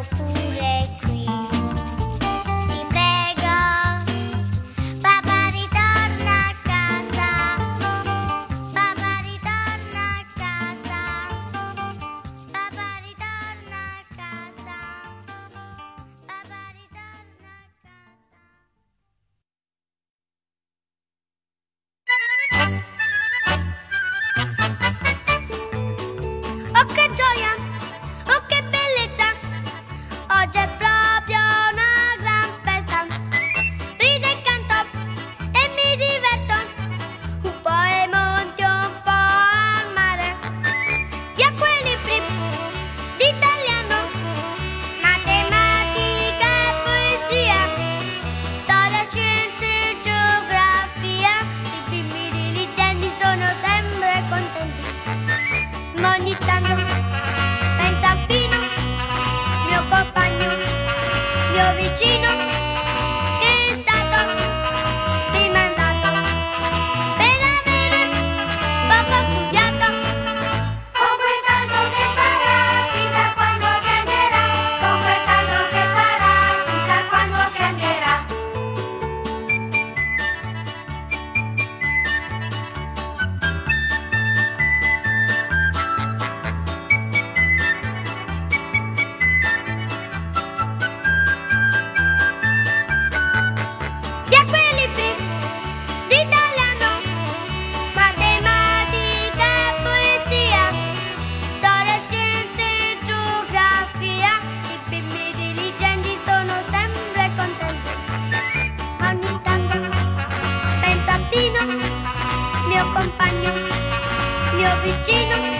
yourself. mio compagno, mio vicino.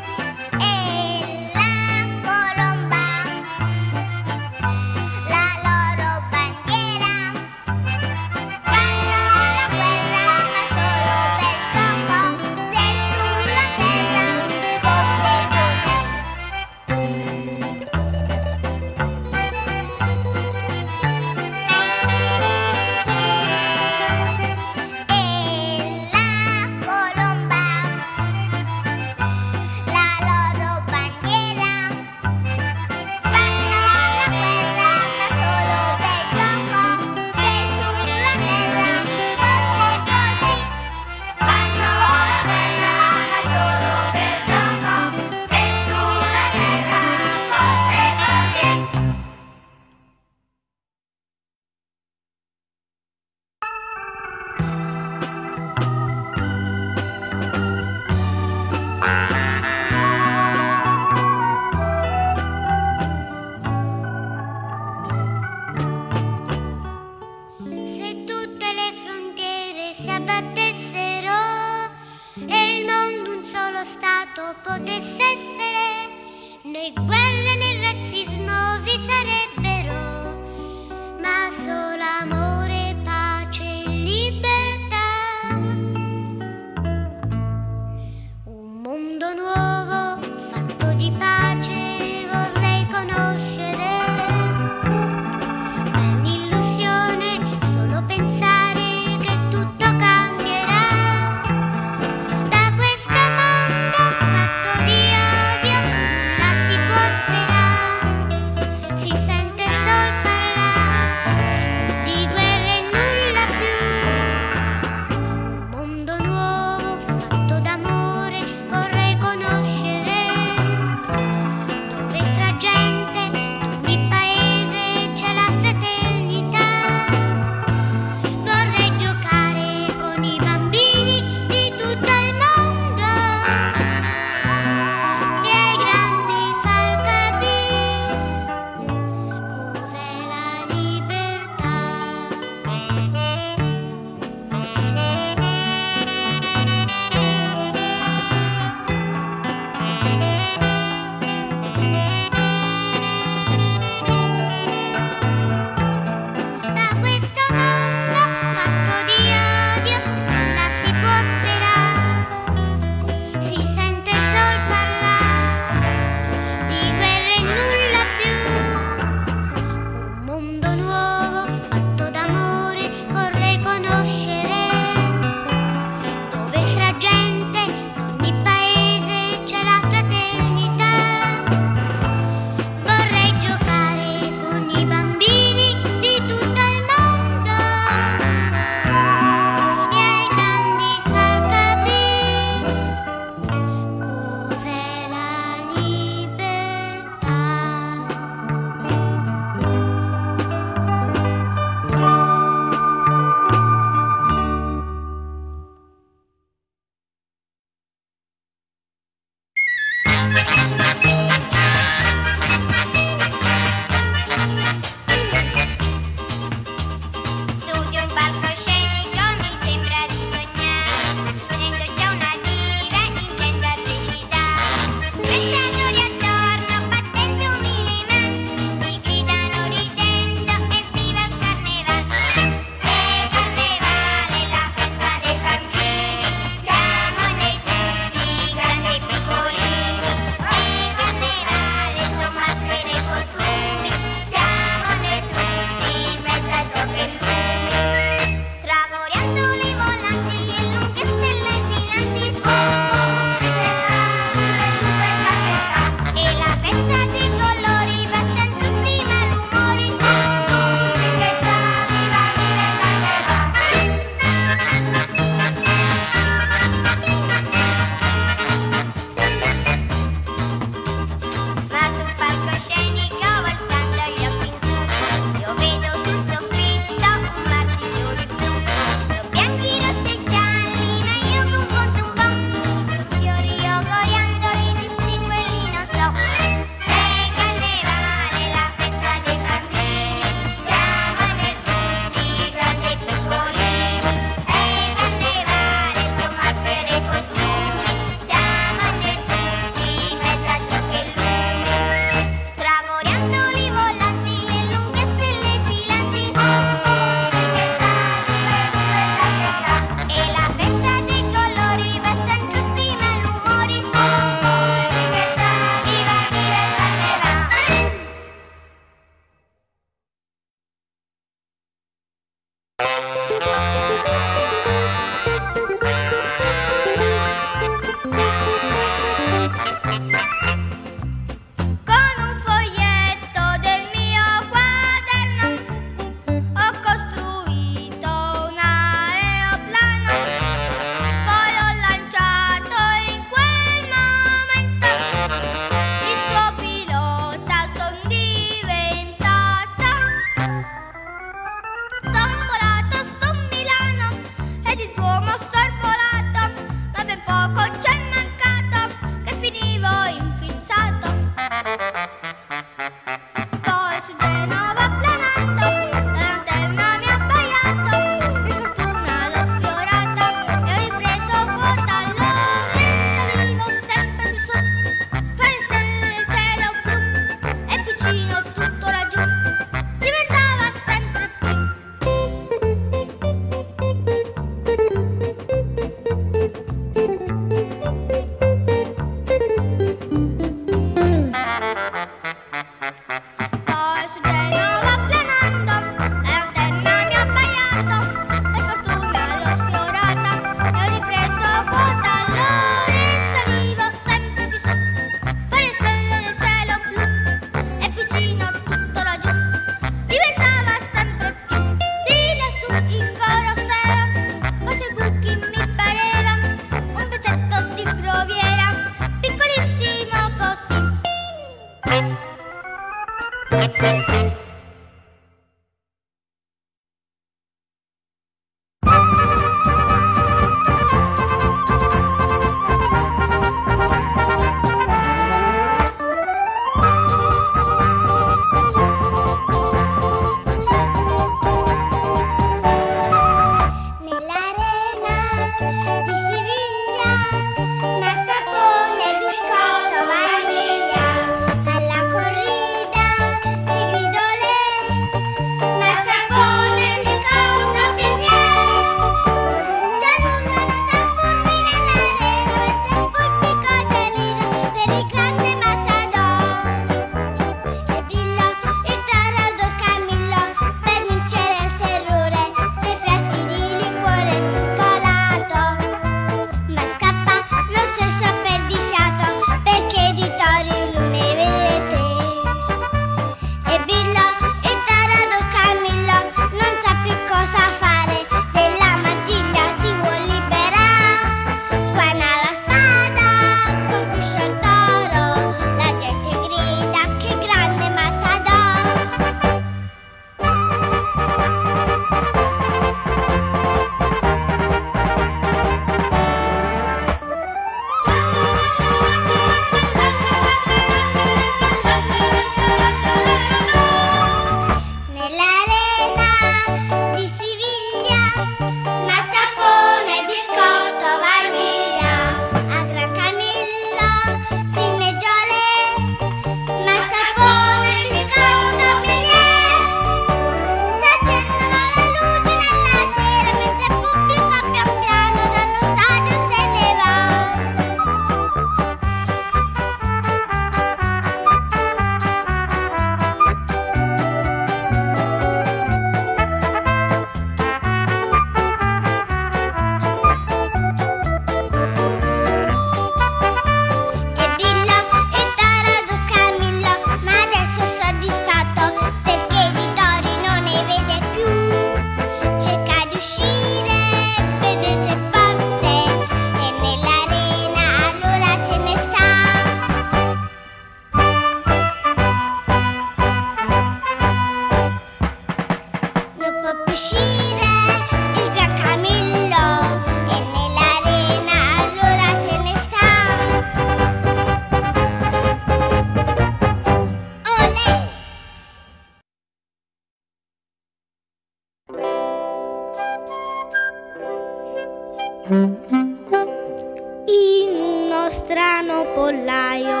strano pollaio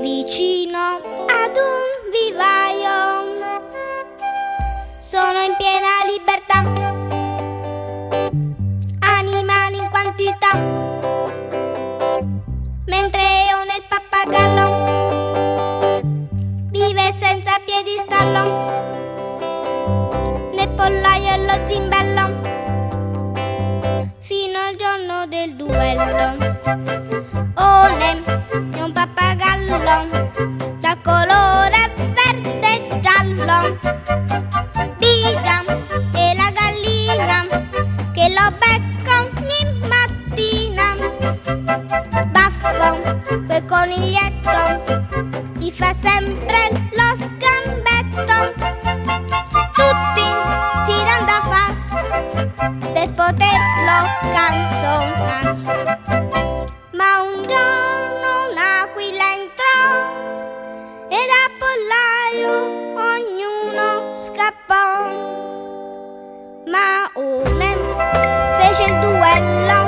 vicino ad un vivaio. Ole è un pappagallo dal colore verde e giallo. Bigia è la gallina che lo becca ogni mattina. Baffo quel coniglietto gli fa sempre lo sgambetto. Tutti si danno da fa per poterlo canzonare. Ma un giorno un'aquila entrò e da pollaio ognuno scappò. Ma une fece il duello